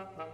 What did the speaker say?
ha ha.